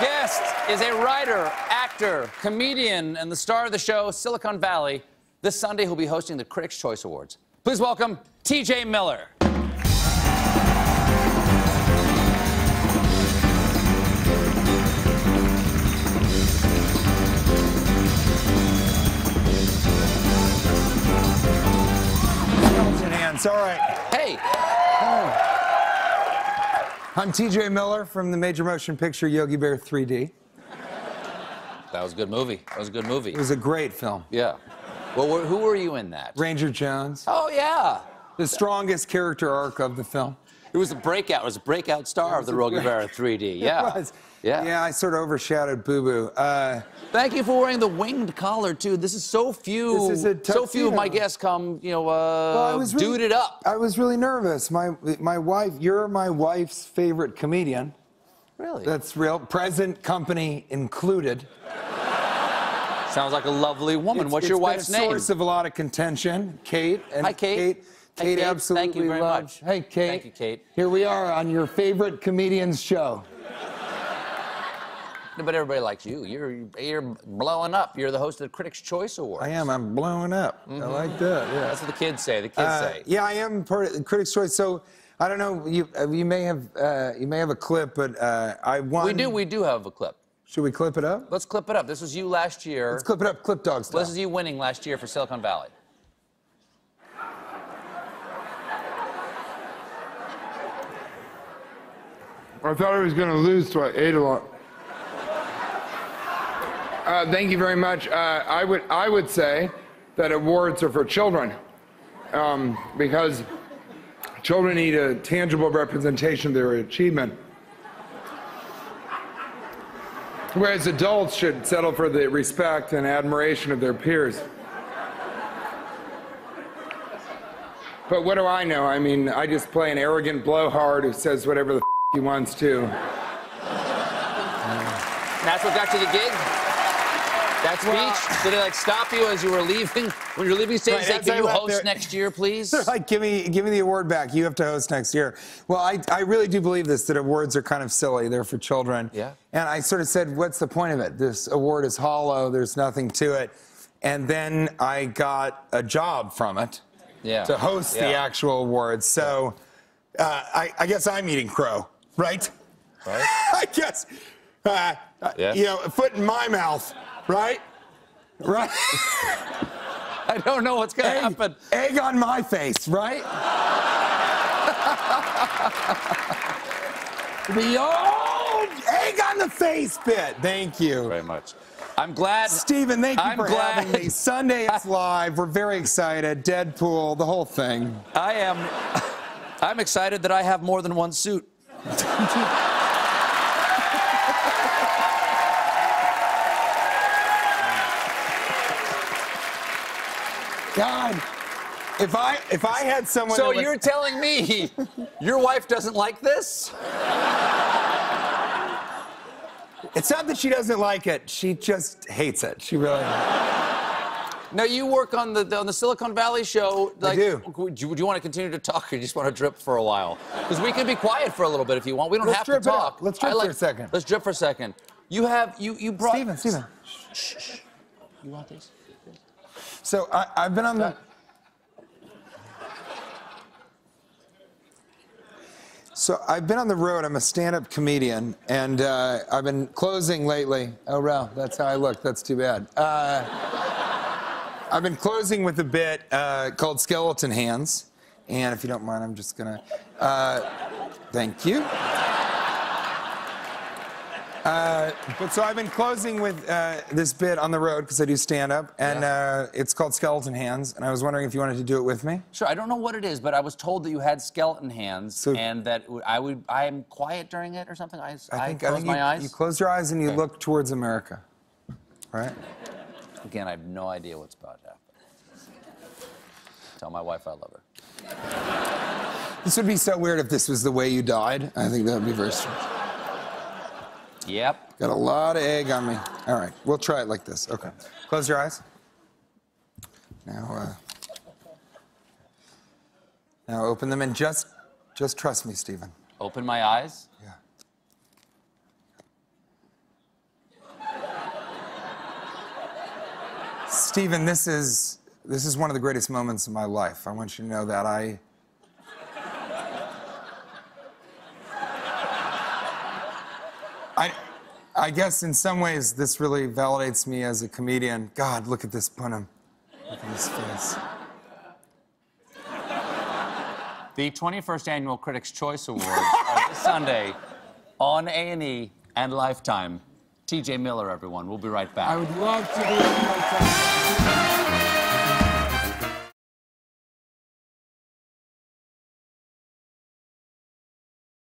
guest is a writer, actor, comedian, and the star of the show Silicon Valley. This Sunday, he'll be hosting the Critics' Choice Awards. Please welcome TJ Miller. All right. Hey, I'm TJ Miller from the major motion picture Yogi Bear 3D. that was a good movie. That was a good movie. It was a great film. Yeah. Well, wh- who were you in that? Ranger Jones, Oh, yeah. the strongest character arc of the film. It was a breakout. It was a breakout star of the Yogi Bear 3D. Yeah. It was. Yeah. Yeah, I sort of overshadowed Boo Boo. Uh, Thank you for wearing the winged collar too. This is so few. This is a so few of my guests come, you know, uh, well, I was really, dude it up. I was really nervous. My my wife, you're my wife's favorite comedian. Really? That's real. Present company included. Sounds like a lovely woman. It's- What's it's your been wife's a name? source of a lot of contention. Kate. And Hi, Kate. Kate, Kate Kate. absolutely Thank you very much. Hey, Kate. Thank you, Kate. Here we are on your favorite comedian's show. No, but everybody likes you. You're you're blowing up. You're the host of the Critics' Choice Awards. I am. I'm blowing up. I like that. Yeah. That's what the kids say. The kids Uh, say. yeah, I am part of the Critics' Choice. So I don't know. You uh, you may have uh, you may have a clip, but uh, I won. We do. We do have a clip. Should we clip it up? Let's clip it up. This was you last year. Let's clip it up. Clip dog style. This is you winning last year for Silicon Valley. I thought I was going to lose, so I ate a lot. Uh, thank you very much. Uh, I would I would say that awards are for children um, because children need a tangible representation of their achievement. Whereas adults should settle for the respect and admiration of their peers. But what do I know? I mean, I just play an arrogant blowhard who says whatever the he wants to. And that's what got you the gig. That speech. Did it like stop you as you were leaving? When you're leaving stage, Right, say, as I "Can you host there- next year, please?" They're like, give me, give me the award back. You have to host next year. Well, I, I really do believe this that awards are kind of silly. They're for children. Yeah. And I sort of said, what's the point of it? This award is hollow. There's nothing to it. And then I got a job from it Yeah. to host the actual awards. So uh, I, I guess I'm eating crow, right? Right. I guess. Uh, uh, Yes. You know, a foot in my mouth, right? Right. I don't know what's gonna egg, happen. egg on my face, right? the old egg on the face bit. Thank you. Very much. I'm glad. Stephen, thank you I'm for glad. having me. Sunday it's live. We're very excited. Deadpool, the whole thing. I am. I'm excited that I have more than one suit. God, if I if I had someone. So would- you're telling me your wife doesn't like this? It's not that she doesn't like it. She just hates it. She really. Now you work on the on the Silicon Valley show. Like, do. Would you, would you want to continue to talk, or you just want to drip for a while? Because we can be quiet for a little bit if you want. We don't Let's have to drip it up. talk. Let's drip I for a second. Let's drip for a second. You have you you brought. Stephen, Stephen. You want this? So I, I've been on the. So I've been on the road. I'm a stand-up comedian, and uh, I've been closing lately. Oh, wow, that's how I look. That's too bad. Uh, I've been closing with a bit uh, called Skeleton Hands, and if you don't mind, I'm just gonna. Uh, thank you. Uh, but so I've been closing with uh, this bit on the road because I do stand up, and uh, it's called Skeleton Hands. And I was wondering if you wanted to do it with me. Sure. I don't know what it is, but I was told that you had skeleton hands, So- and that I would I am quiet during it or something. I I, think, close I think my you, eyes. you close your eyes and you Okay. look towards America. Right? Again, I have no idea what's about to happen. Tell my wife I love her. This would be so weird if this was the way you died. I think that would be very strange. Yep. Got a lot of egg on me. All right, we'll try it like this. Okay. Close your eyes. Now, uh, now open them and just, just trust me, Stephen. Open my eyes. Yeah. Stephen, this is this is one of the greatest moments of my life. I want you to know that I. I, I guess in some ways this really validates me as a comedian. God, look at this punim. Look at his face. The 21st Annual Critics' Choice Awards this Sunday on A&E and Lifetime. TJ Miller, everyone. We'll be right back. I would love to it.